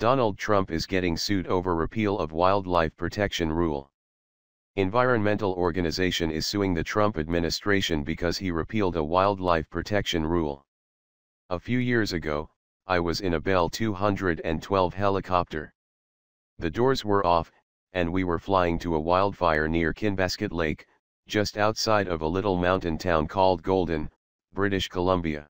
Donald Trump is getting sued over repeal of wildlife protection rule. Environmental organization is suing the Trump administration because he repealed a wildlife protection rule. A few years ago, I was in a Bell 212 helicopter. The doors were off, and we were flying to a wildfire near Kinbasket Lake, just outside of a little mountain town called Golden, British Columbia.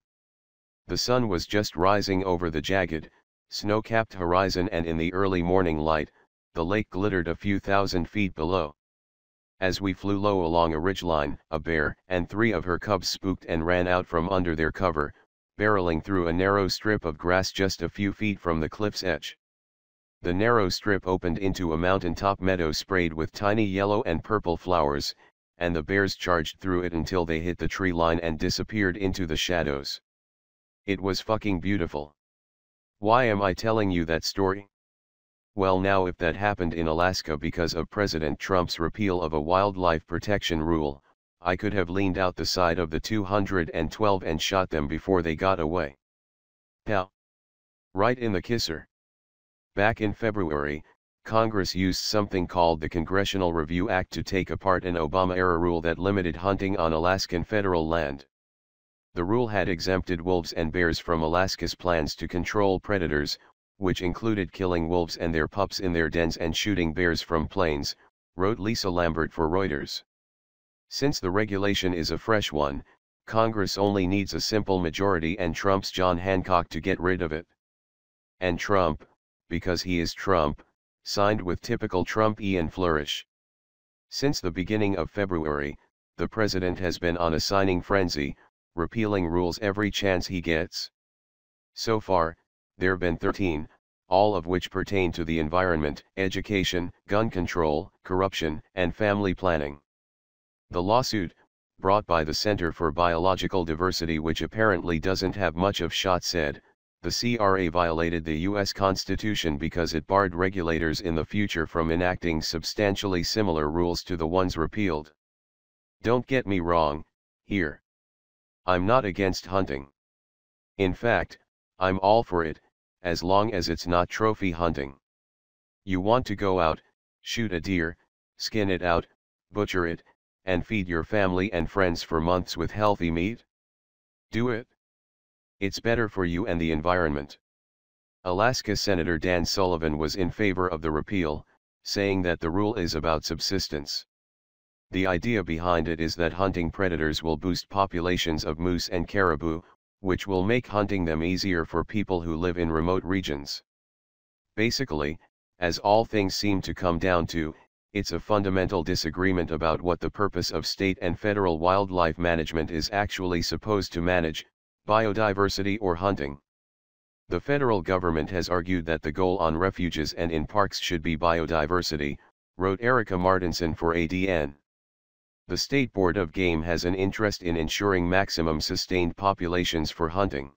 The sun was just rising over the jagged, snow-capped horizon and in the early morning light, the lake glittered a few thousand feet below. As we flew low along a ridgeline, a bear and three of her cubs spooked and ran out from under their cover, barreling through a narrow strip of grass just a few feet from the cliff's edge. The narrow strip opened into a mountaintop meadow sprayed with tiny yellow and purple flowers, and the bears charged through it until they hit the tree line and disappeared into the shadows. It was fucking beautiful. Why am I telling you that story? Well now if that happened in Alaska because of President Trump's repeal of a wildlife protection rule, I could have leaned out the side of the 212 and shot them before they got away. Pow! Right in the kisser. Back in February, Congress used something called the Congressional Review Act to take apart an Obama-era rule that limited hunting on Alaskan federal land. The rule had exempted wolves and bears from Alaska's plans to control predators, which included killing wolves and their pups in their dens and shooting bears from planes, wrote Lisa Lambert for Reuters. Since the regulation is a fresh one, Congress only needs a simple majority and Trump's John Hancock to get rid of it. And Trump, because he is Trump, signed with typical Trump-ian flourish. Since the beginning of February, the president has been on a signing frenzy, repealing rules every chance he gets. So far, there have been 13, all of which pertain to the environment, education, gun control, corruption, and family planning. The lawsuit, brought by the Center for Biological Diversity which apparently doesn't have much of shot said, the CRA violated the U.S. Constitution because it barred regulators in the future from enacting substantially similar rules to the ones repealed. Don't get me wrong, here. I'm not against hunting. In fact, I'm all for it, as long as it's not trophy hunting. You want to go out, shoot a deer, skin it out, butcher it, and feed your family and friends for months with healthy meat? Do it. It's better for you and the environment. Alaska Senator Dan Sullivan was in favor of the repeal, saying that the rule is about subsistence. The idea behind it is that hunting predators will boost populations of moose and caribou, which will make hunting them easier for people who live in remote regions. Basically, as all things seem to come down to, it's a fundamental disagreement about what the purpose of state and federal wildlife management is actually supposed to manage, biodiversity or hunting. The federal government has argued that the goal on refuges and in parks should be biodiversity, wrote Erica Martinson for ADN. The State Board of Game has an interest in ensuring maximum sustained populations for hunting.